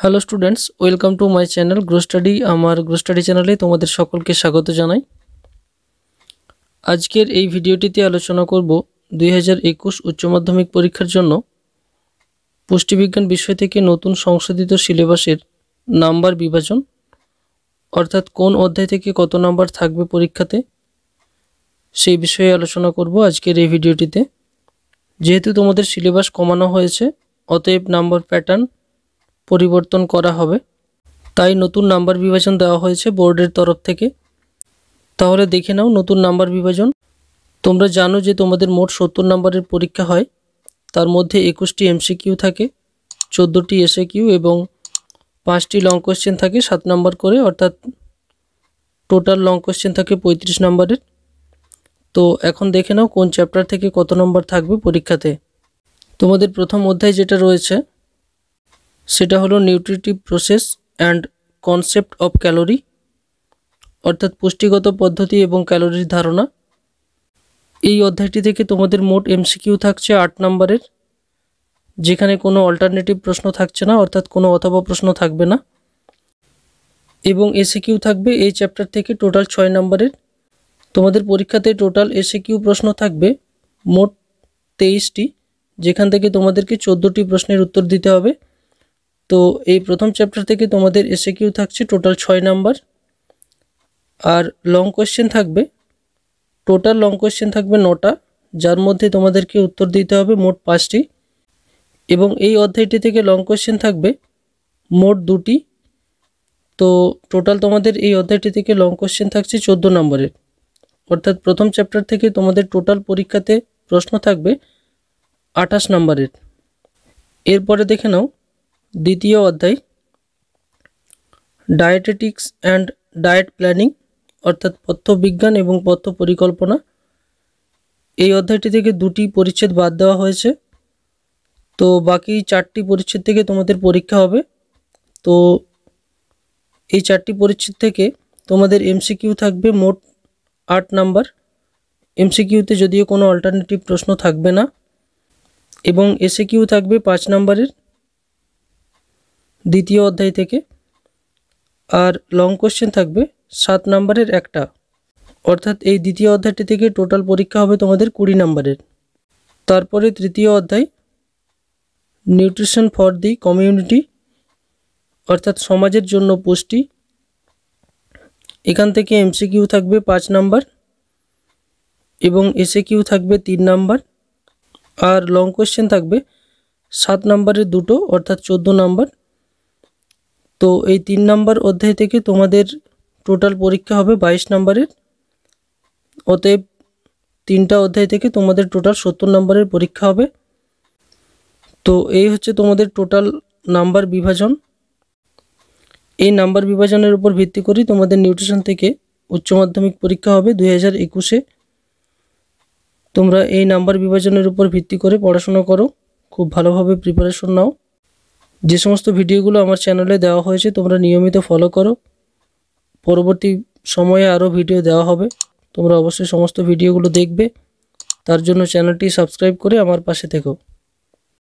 Hello students welcome to my channel grow study আমার grow study চ্যানেলে তোমাদের সকলকে স্বাগত জানাই। আজকের এই ভিডিওটিতে আলোচনা করব দুই হাজার একুশ উচ্চ মাধ্যমিক পরীক্ষার জন্য পুষ্টিবিজ্ঞান বিষয় থেকে নতুন সংশোধিত সিলেবাসের নাম্বার বিভাজন, অর্থাৎ কোন অধ্যায় থেকে কত নাম্বার থাকবে পরীক্ষাতে, সেই বিষয়ে আলোচনা করব আজকের এই ভিডিওটিতে। যেহেতু তোমাদের সিলেবাস কমানো হয়েছে, অতএব নাম্বার প্যাটার্ন পরিবর্তন করা হবে। তাই নতুন নাম্বার বিভাজন দেওয়া হয়েছে বোর্ডের তরফ থেকে। তাহলে দেখে নাও নতুন নাম্বার বিভাজন। তোমরা জানো যে তোমাদের মোট সত্তর নাম্বারের পরীক্ষা হয়। তার মধ্যে একুশটি এমসিকিউ থাকে, চোদ্দোটি এসএ কিউ এবং পাঁচটি লং কোশ্চেন থাকে সাত নাম্বার করে, অর্থাৎ টোটাল লং কোশ্চেন থাকে পঁয়ত্রিশ নাম্বারের। তো এখন দেখে নাও কোন চ্যাপ্টার থেকে কত নম্বর থাকবে পরীক্ষাতে। তোমাদের প্রথম অধ্যায় যেটা রয়েছে সেটা হলো nutritive process and concept of calorie অর্থাৎ পুষ্টিগত পদ্ধতি এবং ক্যালোরির ধারণা। এই অধ্যায়টি থেকে তোমাদের মোট এমসিকিউ থাকছে আট নম্বরের, যেখানে কোনো অল্টারনেটিভ প্রশ্ন থাকছে না, অর্থাৎ কোনো অথবা প্রশ্ন থাকবে না। এবং এসিকিউ থাকবে এই চ্যাপ্টার থেকে টোটাল ছয় নম্বরের। তোমাদের পরীক্ষাতে টোটাল এসিকিউ প্রশ্ন থাকবে মোট তেইশটি, যেখান থেকে তোমাদেরকে চোদ্দোটি প্রশ্নের উত্তর দিতে হবে। তো এই প্রথম চ্যাপ্টার থেকে তোমাদের এসে কিউ থাকছে টোটাল ছয় নাম্বার আর লং কোয়েশ্চেন থাকবে। টোটাল লং কোয়েশ্চেন থাকবে নটা, যার মধ্যে তোমাদেরকে উত্তর দিতে হবে মোট পাঁচটি। এবং এই অধ্যায়টি থেকে লং কোয়েশ্চেন থাকবে মোট দুটি। তো টোটাল তোমাদের এই অধ্যায়টি থেকে লং কোয়েশ্চেন থাকছে চোদ্দ নম্বরের অর্থাৎ প্রথম চ্যাপ্টার থেকে তোমাদের টোটাল পরীক্ষাতে প্রশ্ন থাকবে আঠাশ নম্বরের। এরপরে দেখে নাও দ্বিতীয় অধ্যায় ডায়েটেটিক্স অ্যান্ড ডায়েট প্ল্যানিং অর্থাৎ পথ্যবিজ্ঞান এবং পথ্য পরিকল্পনা এই অধ্যায়টি থেকে দুটি পরিচ্ছেদ বাদ দেওয়া হয়েছে। তো বাকি চারটি পরিচ্ছেদ থেকে তোমাদের পরীক্ষা হবে। তো এই চারটি পরিচ্ছেদ থেকে তোমাদের এমসিকিউ থাকবে মোট আট নাম্বার। এমসিকিউতে যদিও কোনো অল্টারনেটিভ প্রশ্ন থাকবে না। এবং এসে থাকবে পাঁচ নাম্বারের। দ্বিতীয় অধ্যায় থেকে। আর লং কোশ্চেন থাকবে সাত নাম্বারের একটা। অর্থাৎ এই দ্বিতীয় অধ্যায়টি থেকে টোটাল পরীক্ষা হবে তোমাদের কুড়ি নাম্বারের। তারপরে তৃতীয় অধ্যায় নিউট্রিশন ফর দি কমিউনিটি অর্থাৎ সমাজের জন্য পুষ্টি। এখান থেকে এমসিকিউ থাকবে পাঁচ নাম্বার এবং এসে কিউ থাকবে তিন নাম্বার। আর লং কোশ্চেন থাকবে সাত নাম্বারের দুটো, অর্থাৎ চোদ্দ নাম্বার। তো এই তিন নাম্বার অধ্যায় থেকে তোমাদের টোটাল পরীক্ষা হবে বাইশ নাম্বারের। অতএব তিনটা অধ্যায় থেকে তোমাদের টোটাল সত্তর নাম্বারের পরীক্ষা হবে। তো এই হচ্ছে তোমাদের টোটাল নাম্বার বিভাজন। এই নাম্বার বিভাজনের উপর ভিত্তি করেই তোমাদের নিউট্রিশন থেকে উচ্চ মাধ্যমিক পরীক্ষা হবে দুই হাজার একুশে। তোমরা এই নাম্বার বিভাজনের উপর ভিত্তি করে পড়াশোনা করো। খুব ভালোভাবে প্রিপারেশন নাও। যে সমস্ত ভিডিওগুলো আমার চ্যানেলে দেওয়া হয়েছে, তোমরা নিয়মিত ফলো করো। পরবর্তী সময়ে আরও ভিডিও দেওয়া হবে। তোমরা অবশ্যই সমস্ত ভিডিওগুলো দেখবে। তার জন্য চ্যানেলটি সাবস্ক্রাইব করে আমার পাশে থেকো।